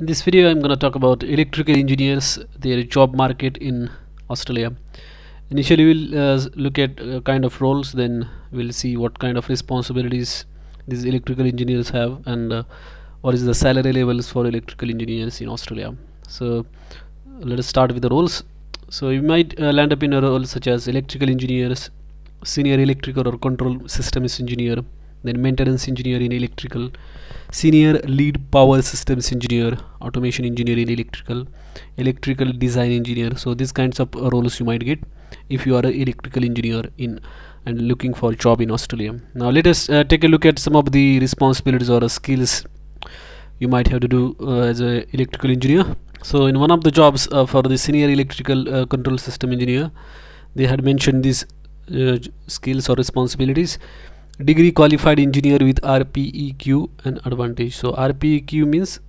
In this video I'm going to talk about electrical engineers, their job market in Australia. Initially we'll uh, look at uh, kind of roles then we'll see what kind of responsibilities these electrical engineers have and uh, what is the salary levels for electrical engineers in Australia. So let us start with the roles. So you might uh, land up in a role such as electrical engineers, senior electrical or control systems engineer, then maintenance engineer in electrical, senior lead power systems engineer automation engineer in electrical electrical design engineer. So these kinds of uh, roles you might get if you are an electrical engineer in and looking for a job in australia. Now let us uh, take a look at some of the responsibilities or uh, skills you might have to do uh, as a electrical engineer. So in one of the jobs uh, for the senior electrical uh, control system engineer they had mentioned these skills or responsibilities degree qualified engineer with RPEQ and advantage. So RPEQ means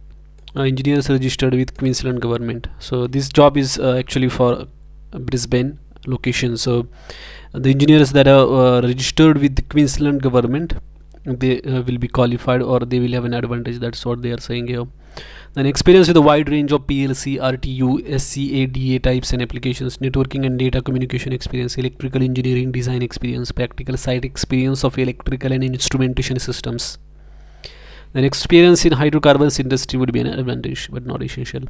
uh, engineers registered with Queensland government. So this job is uh, actually for Brisbane location. So the engineers that are uh, registered with the Queensland government they uh, will be qualified or they will have an advantage that's what they are saying here then experience with a wide range of PLC, RTU, SCADA types and applications, networking and data communication experience, electrical engineering design experience, practical site experience of electrical and instrumentation systems. Then experience in hydrocarbons industry would be an advantage but not essential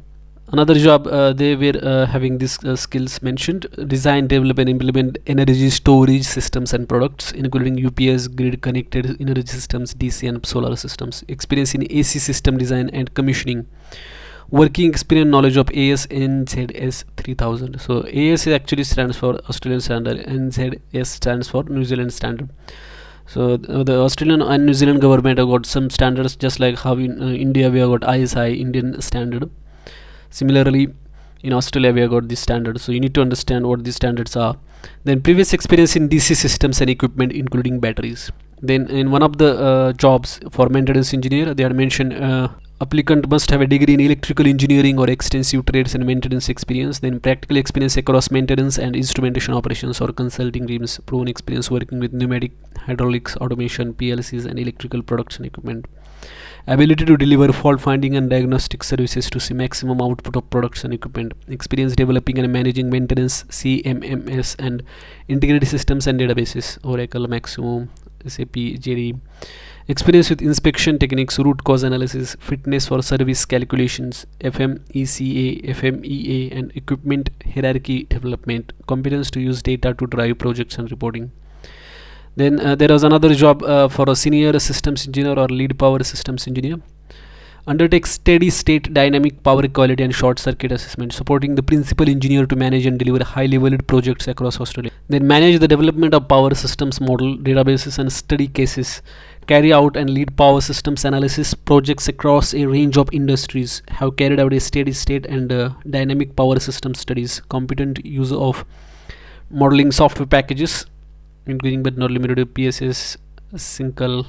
another job uh, they were uh, having these uh, skills mentioned design develop and implement energy storage systems and products including ups grid connected energy systems dc and solar systems experience in ac system design and commissioning working experience knowledge of AS/NZS 3000 so AS actually stands for Australian standard and NZS stands for New Zealand standard. So uh, the Australian and New Zealand government have got some standards just like how in uh, India we have got ISI Indian standard similarly in Australia we have got this standard so you need to understand what these standards are. Then previous experience in DC systems and equipment including batteries. Then in one of the uh, jobs for maintenance engineer they had mentioned uh, applicant must have a degree in electrical engineering or extensive trades and maintenance experience. Then practical experience across maintenance and instrumentation operations or consulting teams. Proven experience working with pneumatic hydraulics automation plcs and electrical production equipment ability to deliver fault finding and diagnostic services to see maximum output of products and equipment experience developing and managing maintenance cmms and integrated systems and databases oracle Maximo, sap jd experience with inspection techniques root cause analysis fitness for service calculations fmeca fmea and equipment hierarchy development. Competence to use data to drive projects and reporting then uh, there was another job uh, for a senior systems engineer or lead power systems engineer. Undertake steady state dynamic power quality and short circuit assessment supporting the principal engineer to manage and deliver high level projects across australia. Then manage the development of power systems model databases and study cases. Carry out and lead power systems analysis projects across a range of industries. Have carried out a steady state and uh, dynamic power system studies competent use of modeling software packages including but not limited to PSS, SINCAL,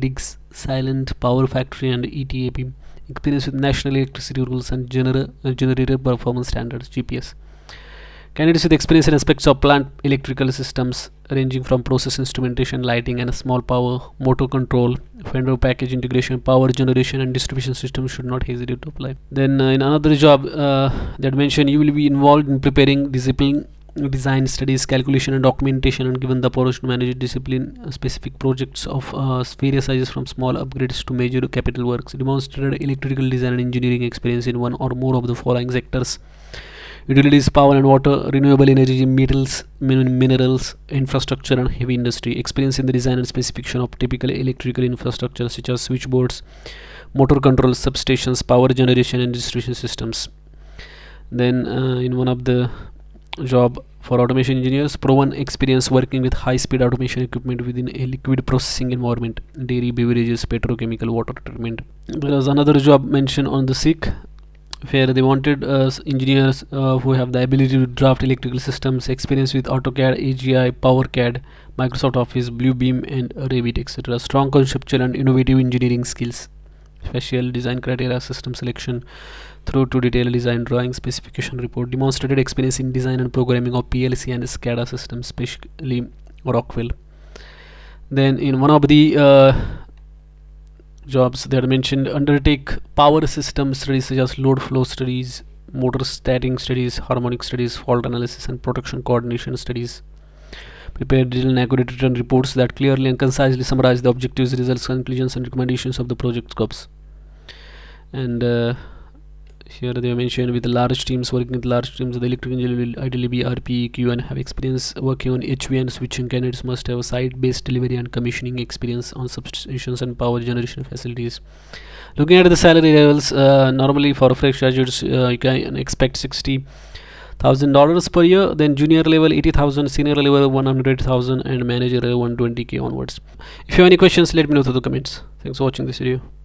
DIGS, Silent, Power Factory and ETAP. Experience with national electricity rules and gener uh, generator performance standards GPS. Candidates with experience in aspects of plant electrical systems ranging from process instrumentation, lighting and small power, motor control, vendor package integration, power generation and distribution systems should not hesitate to apply. Then uh, in another job uh, that mentioned you will be involved in preparing discipline design studies calculation and documentation and given the powers to manage discipline uh, specific projects of uh, various sizes from small upgrades to major capital works demonstrated electrical design and engineering experience in one or more of the following sectors. Utilities power and water renewable energy metals min minerals infrastructure and heavy industry. Experience in the design and specification of typical electrical infrastructure such as switchboards motor control substations power generation and distribution systems. Then uh, in one of the job for automation engineers proven experience working with high speed automation equipment within a liquid processing environment dairy beverages petrochemical water treatment. There was another job mentioned on the SEEK where they wanted uh, engineers uh, who have the ability to draft electrical systems experience with AutoCAD AGI PowerCAD Microsoft Office Bluebeam and Revit etc strong conceptual and innovative engineering skills. Special design criteria system selection through to detailed design drawing specification report demonstrated experience in design and programming of PLC and SCADA systems especially Rockwell. Then in one of the uh, jobs that are mentioned undertake power system studies such as load flow studies motor starting studies harmonic studies fault analysis and protection coordination studies. Prepare detailed and accurate written reports that clearly and concisely summarize the objectives results conclusions and recommendations of the project scopes. And uh, here they mentioned with large teams working with large teams the electrical engineer will ideally be RPEQ and have experience working on HV and switching candidates must have a site-based delivery and commissioning experience on substations and power generation facilities. Looking at the salary levels uh, normally for fresh graduates uh, you can expect 60 thousand dollars per year then junior level 80,000 senior level 100,000 and manager level 120k onwards. If you have any questions let me know through the comments. Thanks for watching this video